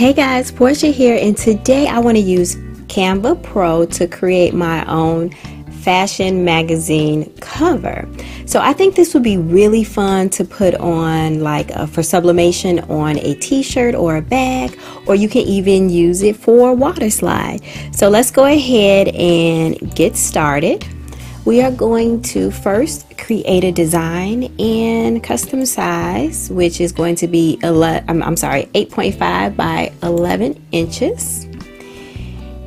Hey guys, Porcha here, and today I want to use Canva Pro to create my own fashion magazine cover. So I think this would be really fun to put on like uh, for sublimation on a t-shirt or a bag or you can even use it for water slide. So let's go ahead and get started. We are going to first create a design in custom size, which is going to be 11, I'm, I'm sorry, 8.5 by 11 inches.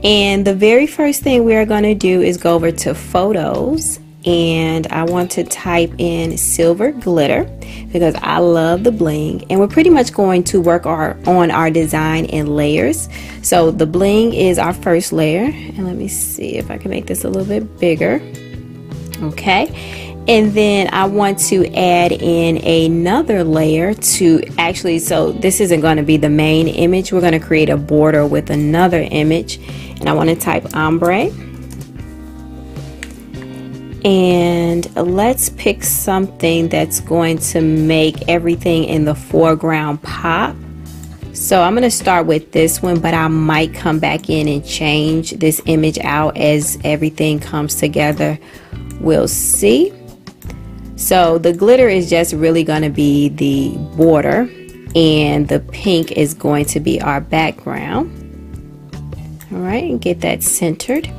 And the very first thing we are going to do is go over to photos and I want to type in silver glitter because I love the bling. And we're pretty much going to work our on our design in layers. So the bling is our first layer. And let me see if I can make this a little bit bigger okay. And then I want to add in another layer to actually so this isn't going to be the main image. We're going to create a border with another image. And I want to type ombre. And let's pick something that's going to make everything in the foreground pop. So I'm going to start with this one but I might come back in and change this image out as everything comes together we'll see. So the glitter is just really going to be the border and the pink is going to be our background. All right, and get that centered.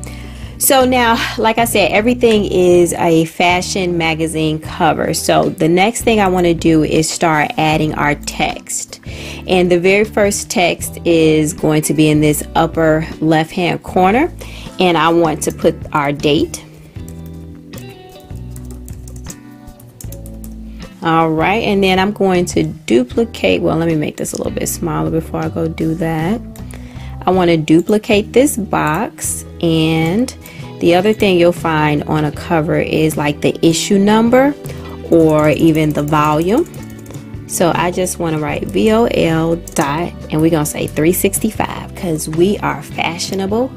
So now, like I said, everything is a fashion magazine cover. So the next thing I want to do is start adding our text. And the very first text is going to be in this upper left hand corner. And I want to put our date all right and then I'm going to duplicate well let me make this a little bit smaller before I go do that. I want to duplicate this box and the other thing you'll find on a cover is like the issue number or even the volume. So I just want to write VOL dot and we're gonna say 365 because we are fashionable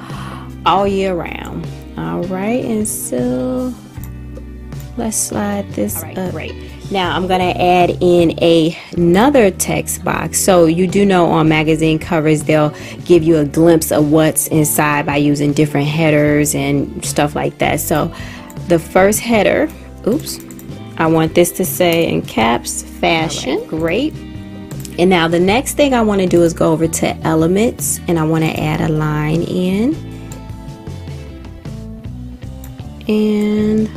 all year round. All right and so let's slide this up. great now I'm going to add in a, another text box. So you do know on magazine covers they'll give you a glimpse of what's inside by using different headers and stuff like that. So the first header, oops, I want this to say in caps, fashion, right. great. And now the next thing I want to do is go over to elements and I want to add a line in. And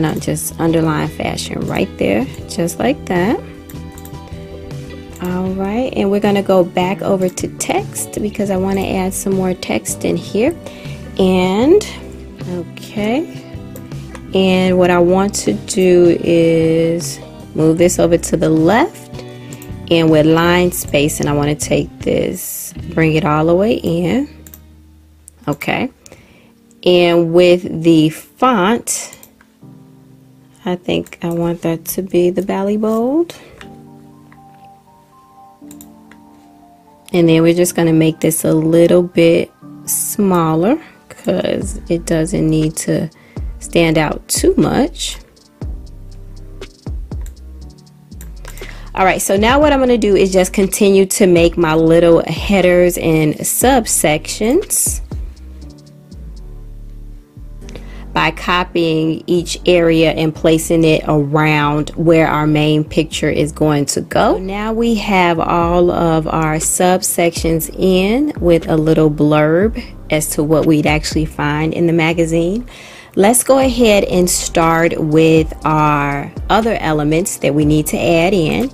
gonna just underline fashion right there just like that. All right and we're gonna go back over to text because I want to add some more text in here. And okay. And what I want to do is move this over to the left and with line space and I want to take this bring it all the way in. Okay. And with the font I think I want that to be the Bally Bold. And then we're just going to make this a little bit smaller because it doesn't need to stand out too much. Alright, so now what I'm going to do is just continue to make my little headers and subsections. By copying each area and placing it around where our main picture is going to go. Now we have all of our subsections in with a little blurb as to what we'd actually find in the magazine. Let's go ahead and start with our other elements that we need to add in.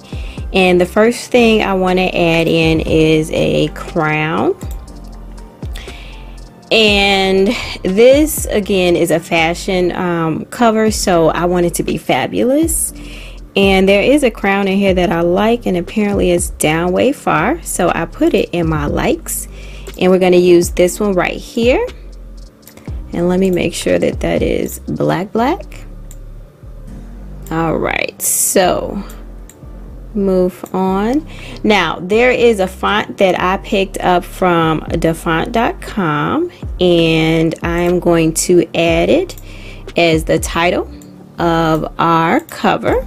And the first thing I want to add in is a crown and this again is a fashion um, cover so I want it to be fabulous. And there is a crown in here that I like and apparently it's down way far so I put it in my likes. And we're going to use this one right here. And let me make sure that that is black black. All right so move on now there is a font that I picked up from dafont.com and I'm going to add it as the title of our cover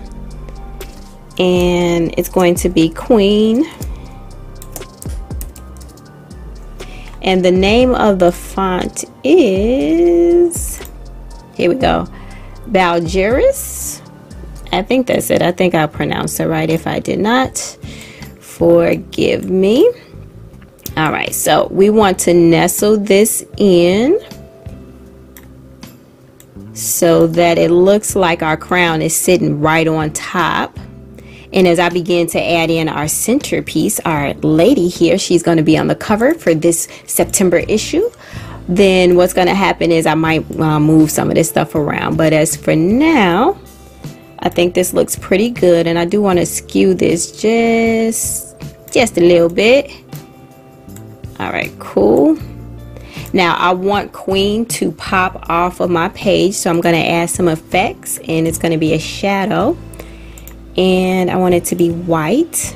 and it's going to be Queen And the name of the font is, here we go, Balgeris. I think that's it. I think I pronounced it right. If I did not, forgive me. All right, so we want to nestle this in so that it looks like our crown is sitting right on top. And as I begin to add in our centerpiece, our lady here, she's going to be on the cover for this September issue. Then what's going to happen is I might uh, move some of this stuff around. But as for now, I think this looks pretty good. And I do want to skew this just, just a little bit. All right, cool. Now I want Queen to pop off of my page, so I'm going to add some effects and it's going to be a shadow. And I want it to be white.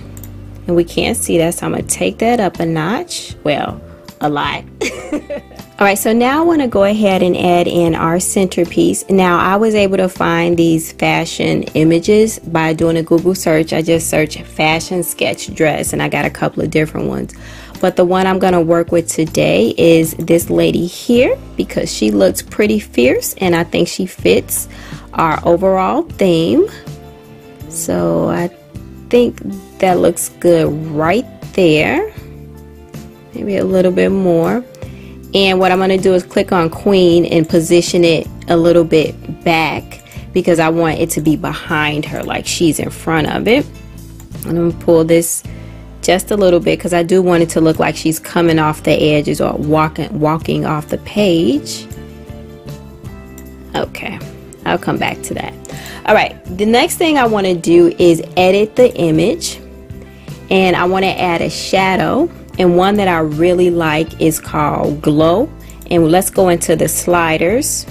And we can't see that, so I'm going to take that up a notch. Well, a lot. All right, so now I want to go ahead and add in our centerpiece. Now, I was able to find these fashion images by doing a Google search. I just searched fashion sketch dress and I got a couple of different ones. But the one I'm going to work with today is this lady here because she looks pretty fierce and I think she fits our overall theme. So I think that looks good right there. Maybe a little bit more. And what I'm going to do is click on Queen and position it a little bit back because I want it to be behind her like she's in front of it. I'm going to pull this just a little bit because I do want it to look like she's coming off the edges or walking walking off the page. Okay, I'll come back to that. All right, the next thing I want to do is edit the image and I want to add a shadow and one that I really like is called Glow and let's go into the sliders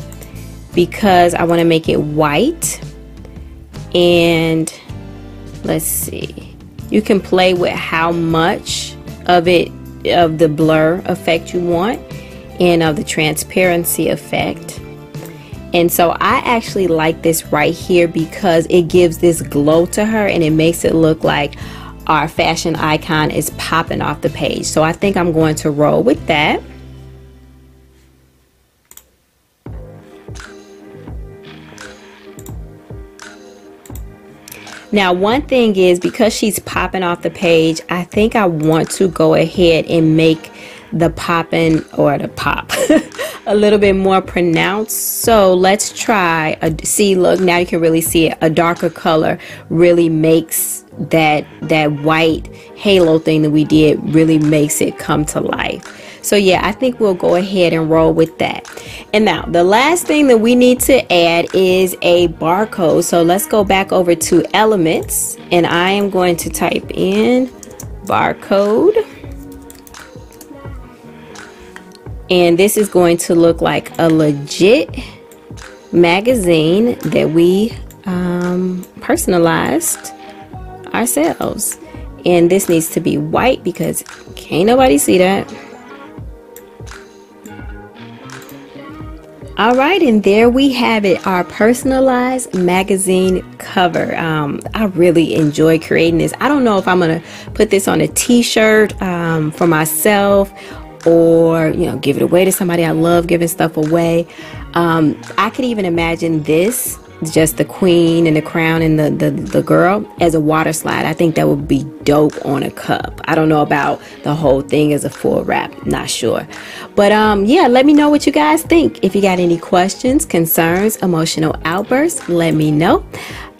because I want to make it white and let's see you can play with how much of it, of the blur effect you want and of the transparency effect. And so I actually like this right here because it gives this glow to her and it makes it look like our fashion icon is popping off the page. So I think I'm going to roll with that. Now, one thing is because she's popping off the page, I think I want to go ahead and make the popping or the pop a little bit more pronounced. So let's try a see look now you can really see it. A darker color really makes that that white halo thing that we did really makes it come to life. So yeah, I think we'll go ahead and roll with that. And now the last thing that we need to add is a barcode. So let's go back over to elements and I am going to type in barcode. And this is going to look like a legit magazine that we um, personalized ourselves. And this needs to be white because can't nobody see that. All right, and there we have it, our personalized magazine cover. Um, I really enjoy creating this. I don't know if I'm gonna put this on a t-shirt um, for myself or you know give it away to somebody. I love giving stuff away. Um, I could even imagine this just the queen and the crown and the, the, the girl as a water slide. I think that would be dope on a cup. I don't know about the whole thing as a full wrap, not sure. But um yeah, let me know what you guys think. If you got any questions, concerns, emotional outbursts, let me know.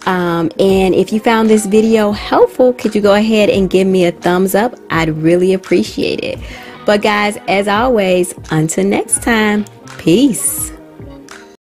Um, and if you found this video helpful, could you go ahead and give me a thumbs up? I'd really appreciate it. But guys, as always, until next time, peace.